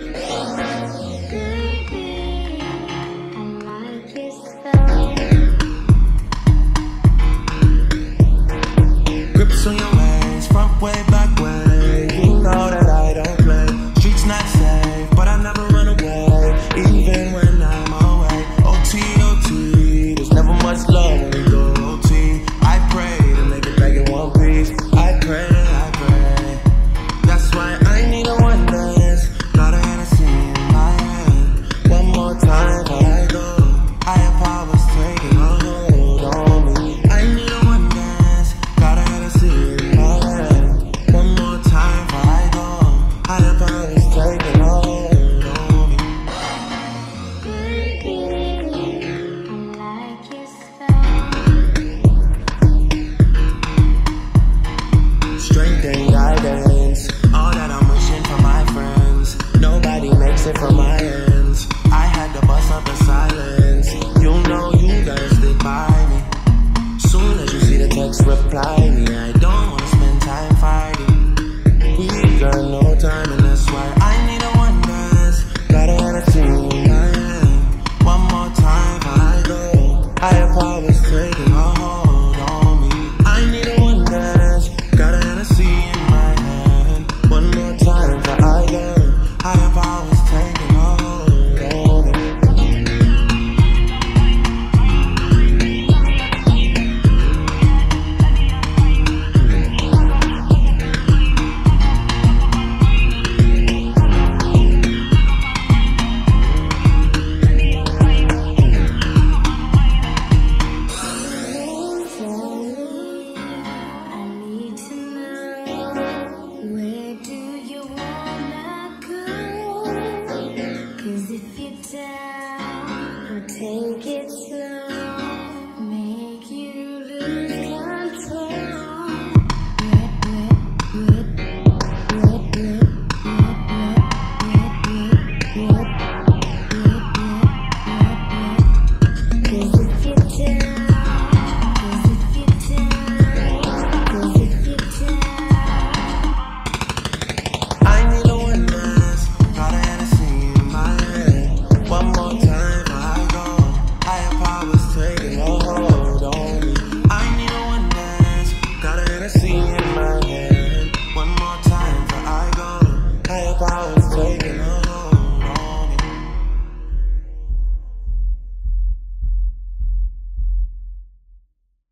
Bye. reply. Thank you. hold on me. I need a one dance, got a Hennessy